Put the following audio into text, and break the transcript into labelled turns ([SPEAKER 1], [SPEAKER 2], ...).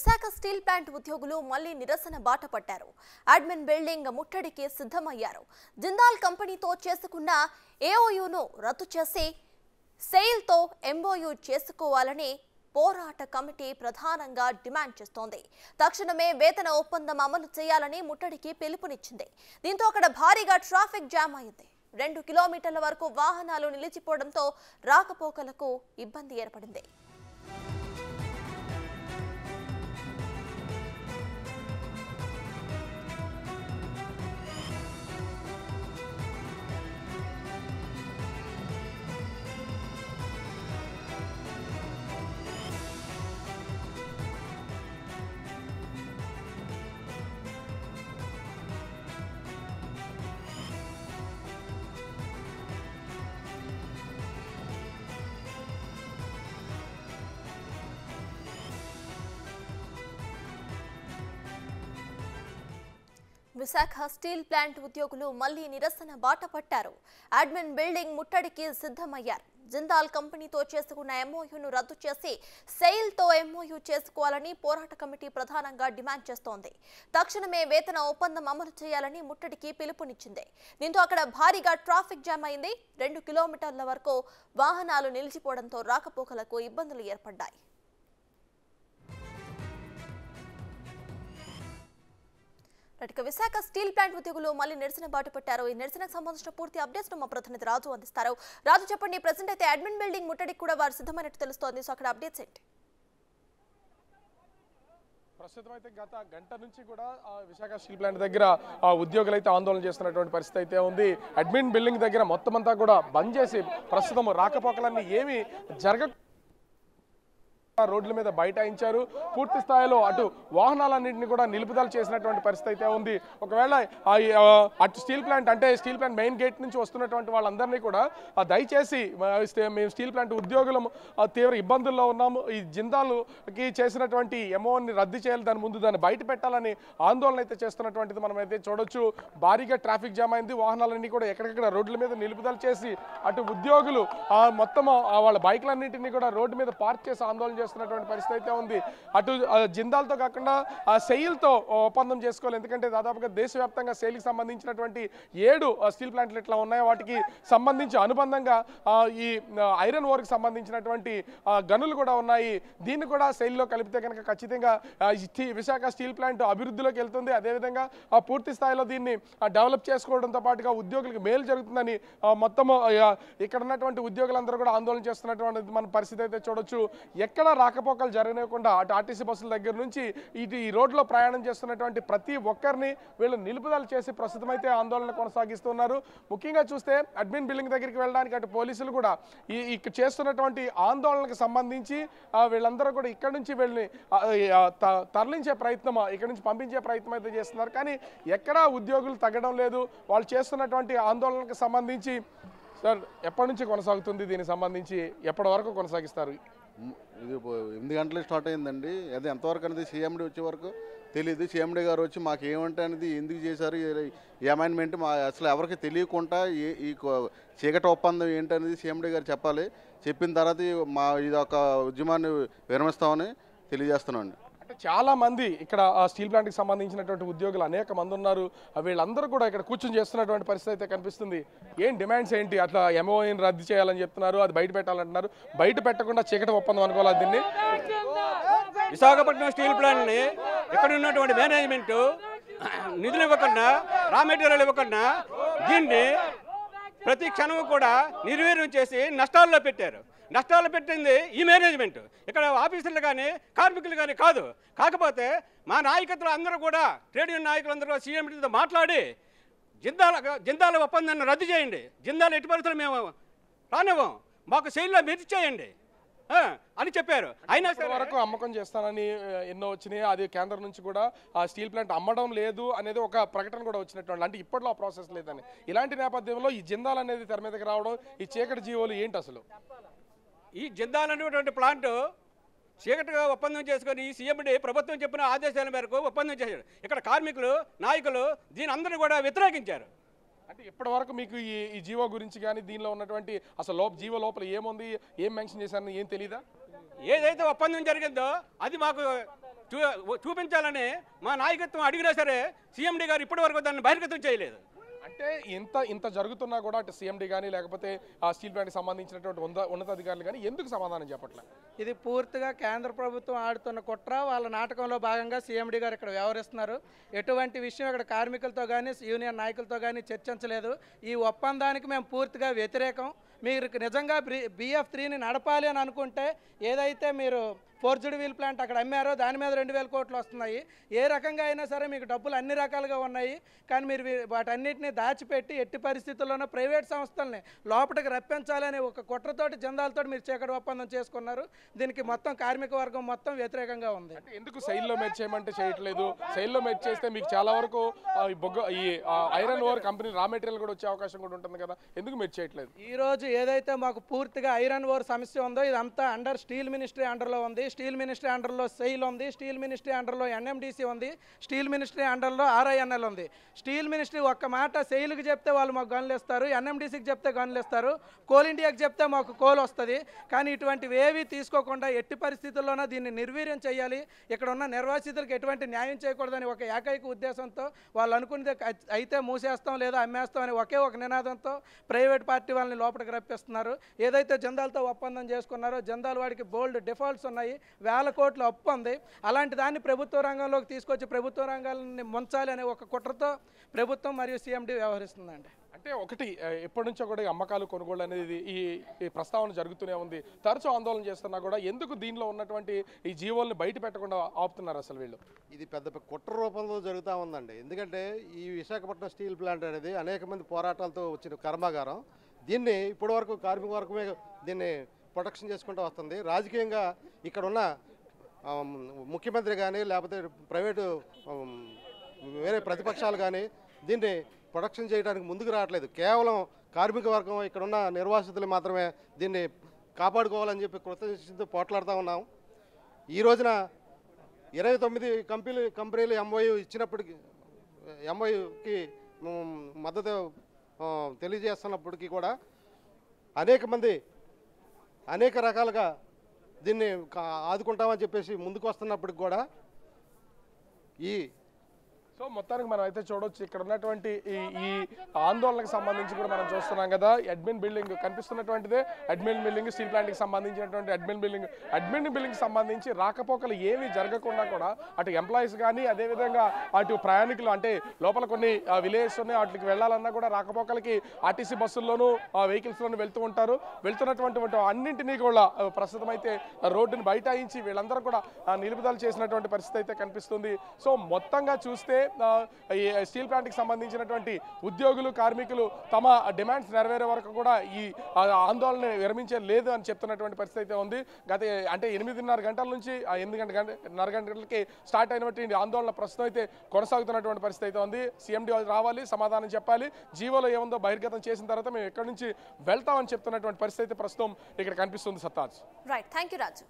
[SPEAKER 1] Visakha steel plant ఉద్యోగులు మళ్ళీ నిరసన బాట పట్టారు. అడ్మిన్ బిల్డింగ్ ముట్టడికి సిద్ధమయ్యారు. జిందాల్ కంపెనీతో చేసుకున్న ఏఓయూను రద్దు చేసి సెయిల్తో ఎంఓయూ చేసుకోవాలని పోరాట కమిటీ ప్రధానంగా డిమాండ్ చేస్తోంది. తక్షణమే వేతన ఒప్పందం అమలు చేయాలని ముట్టడికి పిలుపునిచ్చింది. దీంతో అక్కడ భారీగా ట్రాఫిక్ జామ్ అయింది. రెండు కిలోమీటర్ల వరకు వాహనాలు నిలిచిపోవడంతో రాకపోకలకు ఇబ్బంది ఏర్పడింది. విశాఖ స్టీల్ ప్లాంట్ ఉద్యోగులు మళ్ళీ నిరసన బాట పట్టారు. అడ్మిన్ బిల్డింగ్ ముట్టడికి సిద్ధమయ్యారు. జిందాల్ కంపెనీతో చేసుకున్న ఎంఓయూను రద్దు చేసి సెయిల్తో ఎంఓయూ చేసుకోవాలని పోరాట కమిటీ ప్రధానంగా డిమాండ్ చేస్తోంది. తక్షణమే వేతన ఒప్పందం అమలు చేయాలని ముట్టడికి పిలుపునిచ్చింది. దీంతో అక్కడ భారీగా ట్రాఫిక్ జామ్ అయింది. రెండు కిలోమీటర్ల వరకు వాహనాలు నిలిచిపోవడంతో రాకపోకలకు ఇబ్బందులు ఏర్పడ్డాయి. ఇక విశాఖ స్టీల్ ప్లాంట్ ఉద్యోగులు మళ్ళీ నిరసన బాటు పట్టారు. ఈ నిరసనకు సంబంధించిన పూర్తి అప్డేట్స్ మా ప్రతినిధి రాజు అందిస్తారు. రాజు చెప్పండి ప్రజెంట్ అయితే అడ్మిన్ బిల్డింగ్ ముట్టడికి కూడా వారు సిద్ధమైనట్టు తెలుస్తోంది. సో అక్కడ అప్డేట్స్ ఏంటి?
[SPEAKER 2] ప్రస్తుతం అయితే గత గంట నుంచి కూడా విశాఖ స్టీల్ ప్లాంట్ దగ్గర ఉద్యోగులు అయితే ఆందోళన చేస్తున్నటువంటి పరిస్థితి అయితే ఉంది. అడ్మిన్ బిల్డింగ్ దగ్గర మొత్తం అంతా కూడా బంద్ చేసి ప్రస్తుతం రాకపోకలన్నీ ఏమి జరగ రోడ్ల మీద బైఠాయించారు. పూర్తి స్థాయిలో అటు వాహనాలన్నింటినీ కూడా నిలుపుదల చేసినటువంటి పరిస్థితి అయితే ఉంది. ఒకవేళ అటు స్టీల్ ప్లాంట్ అంటే స్టీల్ ప్లాంట్ మెయిన్ గేట్ నుంచి వస్తున్నటువంటి వాళ్ళందరినీ కూడా దయచేసి మేము స్టీల్ ప్లాంట్ ఉద్యోగులం తీవ్ర ఇబ్బందుల్లో ఉన్నాము. ఈ జిందాలుకి చేసినటువంటి ఎమోని రద్దు చేయాలి దాని ముందు దాన్ని బయట పెట్టాలని ఆందోళన అయితే చేస్తున్నటువంటిది మనం అయితే చూడొచ్చు. భారీగా ట్రాఫిక్ జామ్ అయింది వాహనాలన్నీ కూడా ఎక్కడెక్కడ రోడ్ల మీద నిలుపుదల చేసి అటు ఉద్యోగులు మొత్తం ఆ వాళ్ళ బైక్లన్నింటినీ కూడా రోడ్డు మీద పార్క్ చేసి ఆందోళన చేస్తున్నటువంటి పరిస్థితి అయితే ఉంది. అటు జిందాల్తో కాకుండా ఆ సెయిల్తో ఒప్పందం చేసుకోవాలి. ఎందుకంటే దాదాపుగా దేశవ్యాప్తంగా సెయిల్కి సంబంధించినటువంటి ఏడు ఆ, స్టీల్ ప్లాంట్లు ఇట్లా ఉన్నాయో వాటికి సంబంధించి అనుబంధంగా ఈ ఐరన్ ఓర్కి సంబంధించినటువంటి గనులు కూడా ఉన్నాయి. దీన్ని కూడా సెయిల్లో కలిపితే కనుక ఖచ్చితంగా విశాఖ స్టీల్ ప్లాంట్ అభివృద్ధిలోకి వెళ్తుంది. అదేవిధంగా పూర్తి స్థాయిలో దీన్ని డెవలప్ చేసుకోవడంతో పాటుగా ఉద్యోగులకు మేలు జరుగుతుందని మొత్తము ఇక్కడ ఉన్నటువంటి ఉద్యోగులందరూ కూడా ఆందోళన చేస్తున్నటువంటి మన పరిస్థితి అయితే చూడొచ్చు. ఎక్కడ రాకపోకలు జరగనివ్వకుండా అటు ఆర్టీసీ బస్సుల దగ్గర నుంచి ఇటు ఈ రోడ్లో ప్రయాణం చేస్తున్నటువంటి ప్రతి ఒక్కరిని వీళ్ళు నిలుపుదల చేసి ప్రస్తుతం అయితే ఆందోళన కొనసాగిస్తున్నారు. ముఖ్యంగా చూస్తే అడ్మిన్ బిల్డింగ్ దగ్గరికి వెళ్ళడానికి అటు పోలీసులు కూడా ఈ ఇక్కడ చేస్తున్నటువంటి ఆందోళనకు సంబంధించి వీళ్ళందరూ కూడా ఇక్కడ నుంచి వీళ్ళని త- తరలించే ప్రయత్నం ఇక్కడ నుంచి పంపించే ప్రయత్నం అయితే చేస్తున్నారు. కానీ ఎక్కడా ఉద్యోగులు తగ్గడం లేదు. వాళ్ళు చేస్తున్నటువంటి ఆందోళనకు సంబంధించి సార్ ఎప్పటి నుంచి కొనసాగుతుంది దీనికి సంబంధించి? ఎప్పటి వరకు కొనసాగిస్తారు?
[SPEAKER 3] ఇది ఎనిమిది గంటలకు స్టార్ట్ అయిందండి. అది ఎంతవరకు అనేది సీఎండీ వచ్చే వరకు తెలియదు సీఎండీ గారు వచ్చి మాకు ఏమంటే అనేది ఎందుకు చేశారు ఈ- అమైన్మెంట్ మా అసలు ఎవరికి తెలియకుండా ఈ- ఈ చీకటి ఒప్పందం ఏంటనేది సీఎండీ గారు చెప్పాలి. చెప్పిన తర్వాత మా ఇది ఒక ఉద్యమాన్ని విరమిస్తామని
[SPEAKER 2] తెలియజేస్తున్నాం చాలా మంది ఇక్కడ ఆ స్టీల్ ప్లాంట్కి సంబంధించినటువంటి ఉద్యోగులు అనేక మంది ఉన్నారు. వీళ్ళందరూ కూడా ఇక్కడ కూర్చొని చేస్తున్నటువంటి పరిస్థితి అయితే కనిపిస్తుంది. ఏం డిమాండ్స్ ఏంటి? అట్లా ఎంఓఐని రద్దు చేయాలని చెప్తున్నారు. అది బయట పెట్టాలంటున్నారు. బయట పెట్టకుండా చీకటి ఒప్పందం అనుకోవాలి దీన్ని?
[SPEAKER 4] విశాఖపట్నం స్టీల్ ప్లాంట్ని ఇక్కడ ఉన్నటువంటి మేనేజ్మెంట్ నిధులు ఇవ్వకుండా రా మెటీరియల్ ఇవ్వకుండా దీన్ని ప్రతి క్షణం కూడా నిర్వీర్యం చేసి నష్టాల్లో పెట్టారు. నష్టాలు పెట్టింది ఈ మేనేజ్మెంట్ ఇక్కడ ఆఫీసర్లు కానీ కార్మికులు కానీ కాదు. కాకపోతే మా నాయకత్వం అందరూ కూడా ట్రేడ్ యూనియన్ నాయకులందరూ సీఎంతో మాట్లాడి జిందాల జిందాల ఒప్పందాన్ని రద్దు చేయండి. జిందాల ఎట్టి పరిస్థితులు మేము రానివ్వం. మాకు శైలిలో మీరు చేయండి. అని చెప్పారు. అయినా సరే
[SPEAKER 2] వరకు అమ్మకం చేస్తానని ఎన్నో వచ్చినాయి. అది కేంద్రం నుంచి కూడా ఆ స్టీల్ ప్లాంట్ అమ్మడం లేదు అనేది ఒక ప్రకటన కూడా వచ్చినట్టు అంటే ఇప్పట్లో ఆ ప్రాసెస్ లేదని. ఇలాంటి నేపథ్యంలో ఈ జిందాల్ అనేది తెర మీదకి రావడం ఈ చీకటి జీవోలు ఏంటి అసలు?
[SPEAKER 4] ఈ జిందాల్ అనేటువంటి ప్లాంట్ చీకటిగా ఒప్పందం చేసుకొని ఈ సీఎండి ప్రభుత్వం చెప్పిన ఆదేశాల మేరకు ఒప్పందం చేశారు. ఇక్కడ కార్మికులు నాయకులు దీని అందరూ కూడా వ్యతిరేకించారు.
[SPEAKER 2] అంటే ఇప్పటి వరకు మీకు ఈ ఈ జీవో గురించి కానీ దీనిలో ఉన్నటువంటి అసలు లోప జీవో లోపల ఏముంది ఏం మెన్షన్ చేశారని ఏం తెలీదా?
[SPEAKER 4] ఏదైతే ఒప్పందం జరిగిందో అది మాకు చూ చూపించాలని మా నాయకత్వం అడిగినా సరే సీఎండీ గారు ఇప్పటి వరకు దాన్ని బహిర్గతం చేయలేదు.
[SPEAKER 2] అంటే ఇంత ఇంత జరుగుతున్నా కూడా అటు సీఎండి కానీ లేకపోతే ఆ స్టీల్ ప్లాంట్కి సంబంధించినటువంటి ఉంద ఉన్నతాధికారులు కానీ ఎందుకు సమాధానం చెప్పట్లే?
[SPEAKER 5] ఇది పూర్తిగా కేంద్ర ప్రభుత్వం ఆడుతున్న కుట్ర. వాళ్ళ నాటకంలో భాగంగా సీఎండీ గారు ఇక్కడ వ్యవహరిస్తున్నారు. ఎటువంటి విషయం ఇక్కడ కార్మికులతో కానీ యూనియన్ నాయకులతో కానీ చర్చించలేదు. ఈ ఒప్పందానికి మేము పూర్తిగా వ్యతిరేకం. మీరు నిజంగా బిఎఫ్ త్రీని నడపాలి అని అనుకుంటే ఏదైతే మీరు ఫోర్జుడ్ వీల్ ప్లాంట్ అక్కడ అమ్మారో దాని మీద రెండు వేల కోట్లు వస్తున్నాయి. ఏ రకంగా అయినా సరే మీకు డబ్బులు అన్ని రకాలుగా ఉన్నాయి. కానీ మీరు వాటన్నిటిని దాచిపెట్టి ఎట్టి పరిస్థితుల్లోనూ ప్రైవేట్ సంస్థల్ని లోపలికి రప్పించాలని ఒక కుట్రతోటి జందాలతో మీరు చీకటి ఒప్పందం చేసుకున్నారు. దీనికి మొత్తం కార్మిక వర్గం మొత్తం వ్యతిరేకంగా ఉంది.
[SPEAKER 2] ఎందుకు శైలిలో మెర్చ్ చేయమంటే చేయట్లేదు? శైలిలో మెర్చ్ చేస్తే మీకు చాలా వరకు ఈ బొగ్గ ఈ ఆ, iron ore company raw material కూడా వచ్చే అవకాశం కూడా ఉంటుంది కదా. ఎందుకు మెర్చ్ చేయట్లేదు?
[SPEAKER 5] ఈ రోజు ఏదైతే మాకు పూర్తిగా ఐరన్ ఓర్ సమస్య ఉందో ఇదంతా అండర్ స్టీల్ మినిస్ట్రీ అండర్లో ఉంది. స్టీల్ మినిస్ట్రీ అండర్లో సెయిల్ ఉంది. స్టీల్ మినిస్ట్రీ అండర్లో ఎన్ఎండిసి ఉంది. స్టీల్ మినిస్ట్రీ అండర్లో ఆర్ఐఎన్ఎల్ ఉంది. స్టీల్ మినిస్ట్రీ ఒక్క మాట సెయిల్కి చెప్తే వాళ్ళు మాకు గన్లు ఇస్తారు. ఎన్ఎండిసికి చెప్తే గన్లు ఇస్తారు. కోల్ ఇండియాకి చెప్తే మాకు కోల్ వస్తుంది. కానీ ఇటువంటివి ఏవి తీసుకోకుండా ఎట్టి పరిస్థితుల్లోనూ దీన్ని నిర్వీర్యం చేయాలి. ఇక్కడ ఉన్న నిర్వాసితులకు ఎటువంటి న్యాయం చేయకూడదని ఒక ఏకైక ఉద్దేశంతో వాళ్ళు అనుకునేది అయితే మూసేస్తాం లేదా అమ్మేస్తాం అని ఒకే ఒక నినాదంతో ప్రైవేట్ పార్టీ వాళ్ళని లోపలికి రప్పిస్తున్నారు ఏదైతే జందాలతో ఒప్పందం చేసుకున్నారో జందాల వాడికి బోల్డ్ డిఫాల్ట్స్ ఉన్నాయి. వేల కోట్ల అప్పు ఉంది. అలాంటి దాన్ని ప్రభుత్వ రంగంలోకి తీసుకొచ్చి ప్రభుత్వ రంగాలని ముంచాలి అనే ఒక కుట్రతో ప్రభుత్వం మరియు సీఎండీ వ్యవహరిస్తుందండి.
[SPEAKER 2] అంటే ఒకటి ఎప్పటి నుంచో కూడా ఈ అమ్మకాలు కొనుగోలు అనేది ఈ ఈ ప్రస్తావన జరుగుతూనే ఉంది. తరచూ ఆందోళన చేస్తున్నా కూడా ఎందుకు దీనిలో ఉన్నటువంటి ఈ జీవోల్ని బయట పెట్టకుండా ఆపుతున్నారు అసలు వీళ్ళు?
[SPEAKER 6] ఇది పెద్ద పెద్ద కుట్ర రూపంలో జరుగుతూ ఉందండి. ఎందుకంటే ఈ విశాఖపట్నం స్టీల్ ప్లాంట్ అనేది అనేక మంది పోరాటాలతో వచ్చిన కర్మాగారం. దీన్ని ఇప్పటి వరకు కార్మిక వర్గమే దీన్ని ప్రొటెక్షన్ చేసుకుంటూ వస్తుంది. రాజకీయంగా ఇక్కడ ఉన్న ముఖ్యమంత్రి కానీ లేకపోతే ప్రైవేటు వేరే ప్రతిపక్షాలు కానీ దీన్ని ప్రొటెక్షన్ చేయడానికి ముందుకు రావట్లేదు. కేవలం కార్మిక వర్గం ఇక్కడ ఉన్న నిర్వాసితులు మాత్రమే దీన్ని కాపాడుకోవాలని చెప్పి కృతజ్ఞతతో పోట్లాడుతూ ఉన్నాం. ఈ రోజున ఇరవై తొమ్మిది కంపెనీలు కంపెనీలు ఎంఓయూ ఇచ్చినప్పటికీ ఎంఓయూకి మద్దతు తెలియజేస్తున్నప్పటికీ కూడా అనేక మంది అనేక రకాలుగా దీన్ని కా- ఆదుకుంటామని చెప్పేసి ముందుకు వస్తున్నప్పటికి కూడా ఈ
[SPEAKER 2] సో మొత్తానికి మనం అయితే చూడొచ్చు ఇక్కడ ఉన్నటువంటి ఈ ఈ ఆందోళనకు సంబంధించి కూడా మనం చూస్తున్నాం కదా అడ్మిన్ బిల్డింగ్ కనిపిస్తున్నటువంటిదే. అడ్మిన్ బిల్డింగ్ స్టీల్ ప్లాంట్కి సంబంధించినటువంటి అడ్మిన్ బిల్డింగ్ అడ్మిన్ బిల్డింగ్ సంబంధించి రాకపోకలు ఏమీ జరగకుండా కూడా అటు ఎంప్లాయీస్ కానీ అదేవిధంగా అటు ప్రయాణికులు అంటే లోపల కొన్ని విలేజెస్ ఉన్నాయి వాటికి వెళ్ళాలన్నా కూడా రాకపోకలకి ఆర్టీసీ బస్సుల్లోనూ వెహికల్స్లోనూ వెళ్తూ ఉంటారు. వెళ్తున్నటువంటి వాటి అన్నింటినీ కూడా ప్రస్తుతం అయితే రోడ్డుని బైఠాయించి వీళ్ళందరూ కూడా నిలుపుదల చేసినటువంటి పరిస్థితి అయితే కనిపిస్తుంది. సో మొత్తంగా చూస్తే ఈ స్టీల్ ప్లాంట్కి సంబంధించినటువంటి ఉద్యోగులు కార్మికులు తమ డిమాండ్స్ నెరవేరే వరకు కూడా ఈ ఆందోళన విరమించే లేదు అని చెప్తున్నటువంటి పరిస్థితి అయితే ఉంది. గత అంటే ఎనిమిదిన్నర గంటల నుంచి ఆ ఎనిమిది గంట గంటన్నర గంటలకి స్టార్ట్ అయినటువంటి ఆందోళన ప్రస్తుతం అయితే కొనసాగుతున్నటువంటి పరిస్థితి అయితే ఉంది. సీఎండీ వాళ్ళు రావాలి సమాధానం చెప్పాలి. జీవోలో ఏముందో బహిర్గతం చేసిన తర్వాత మేము ఎక్కడి నుంచి వెళ్తామని చెప్తున్నటువంటి పరిస్థితి ప్రస్తుతం ఇక్కడ కనిపిస్తుంది సత్తాజ్.
[SPEAKER 1] Right thank you Raju